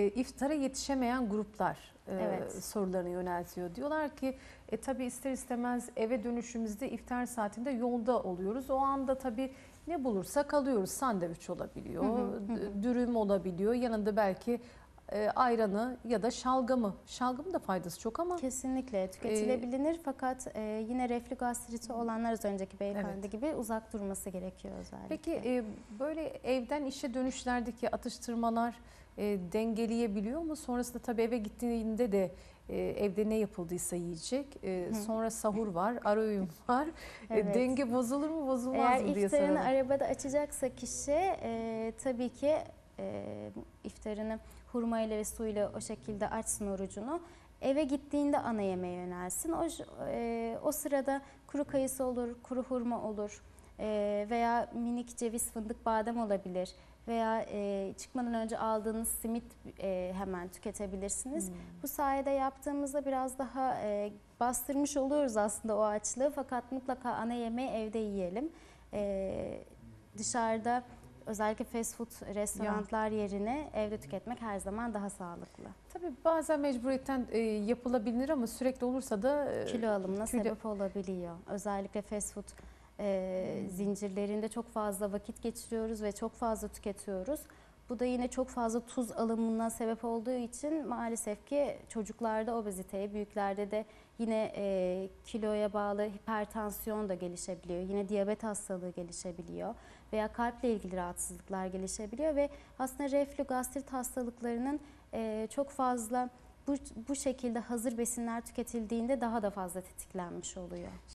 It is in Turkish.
E, İftara yetişemeyen gruplar e, Evet. sorularını yöneltiyor. Diyorlar ki e, tabii ister istemez eve dönüşümüzde iftar saatinde yolda oluyoruz. O anda tabii ne bulursak alıyoruz. Sandviç olabiliyor, Hı hı, hı dürüm olabiliyor. Yanında belki e, ayranı ya da şalgamı. Şalgamın da faydası çok ama Kesinlikle tüketilebilir fakat e, yine reflü gastriti olanlar az önceki beyefendi Evet. gibi uzak durması gerekiyor özellikle. peki e, böyle evden işe dönüşlerdeki atıştırmalar e, dengeleyebiliyor mu? Sonrasında tabii eve gittiğinde de e, evde ne yapıldıysa yiyecek. E, Hı. sonra sahur var, ara öğün var. E, Evet. denge bozulur mu, bozulmaz Eğer mı diye iftarını soralım. arabada açacaksa kişi e, tabii ki e, iftarını hurmayla ve suyla o şekilde açsın orucunu. Eve gittiğinde ana yemeğe yönelsin. O, e, o sırada kuru kayısı olur, kuru hurma olur e, veya minik ceviz, fındık, badem olabilir. Veya e, çıkmadan önce aldığınız simit e, hemen tüketebilirsiniz. Hmm. Bu sayede yaptığımızda biraz daha e, bastırmış oluyoruz aslında o açlığı fakat mutlaka ana yemeği evde yiyelim. E, dışarıda özellikle fast food restoranlar yerine evde tüketmek her zaman daha sağlıklı. Tabii bazen mecburiyetten e, yapılabilir ama sürekli olursa da e, Kilo alımına kilo- sebep olabiliyor. Özellikle fast food e, zincirlerinde çok fazla vakit geçiriyoruz ve çok fazla tüketiyoruz. Bu da yine çok fazla tuz alımına sebep olduğu için maalesef ki çocuklarda obeziteye, büyüklerde de yine e, kiloya bağlı hipertansiyon da gelişebiliyor. Yine diyabet hastalığı gelişebiliyor veya kalple ilgili rahatsızlıklar gelişebiliyor ve aslında reflü gastrit hastalıklarının e, çok fazla bu, bu şekilde hazır besinler tüketildiğinde daha da fazla tetiklenmiş oluyor.